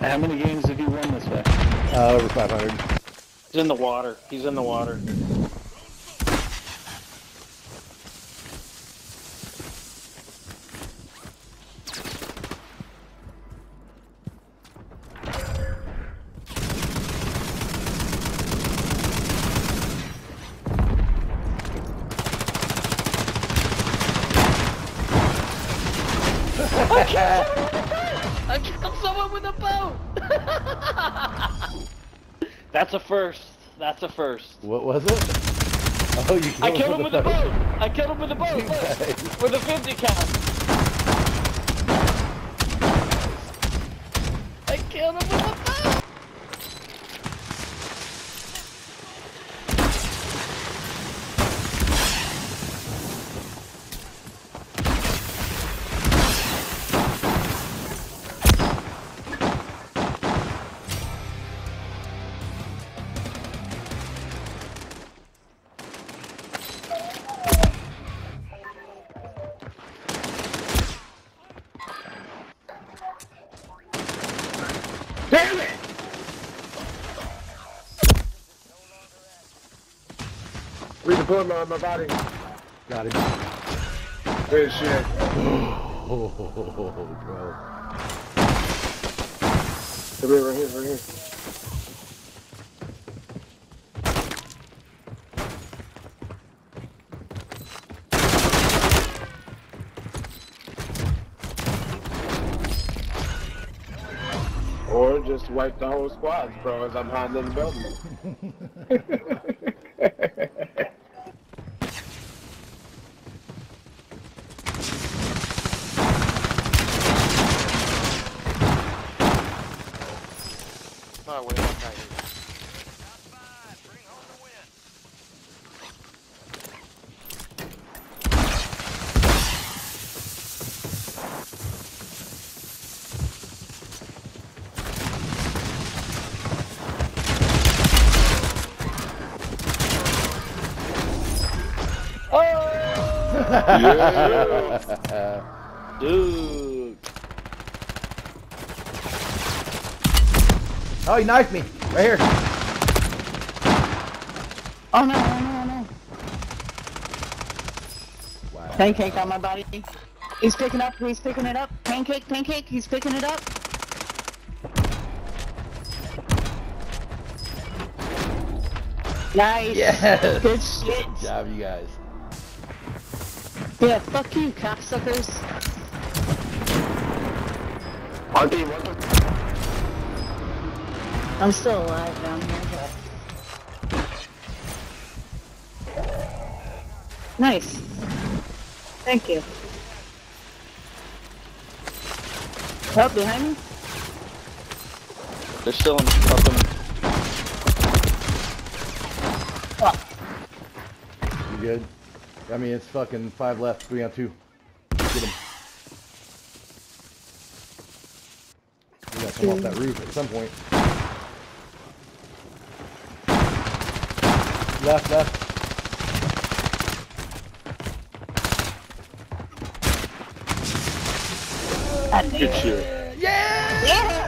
How many games have you won this way? Uh, over 500. He's in the water. He's in the water. I killed someone with a boat! That's a first. That's a first. What was it? Oh, you killed I killed him with a boat. boat! I killed him with a boat! Look! With a 50 cal! Redeploy my, my body. Got him. Good shit. Oh, bro. Come here, right here, right here. Or just wipe the whole squad, bro, as I'm hiding in the building. Oh, wait, okay. Dude. Oh, he knifed me. Right here. Oh no, no, no, no. Wow. Pancake on my body. He's picking up, he's picking it up. Pancake, pancake, he's picking it up. Nice. Yes. Good shit. Good job, you guys. Yeah, fuck you, cocksuckers. RD, what the? I'm still alive down here. Nice. Thank you. Up behind me? They're still in up in You good? I mean, it's fucking five left, three on two. Get him. We gotta come off that roof at some point. left, left. Good shit. Yeah! Yeah!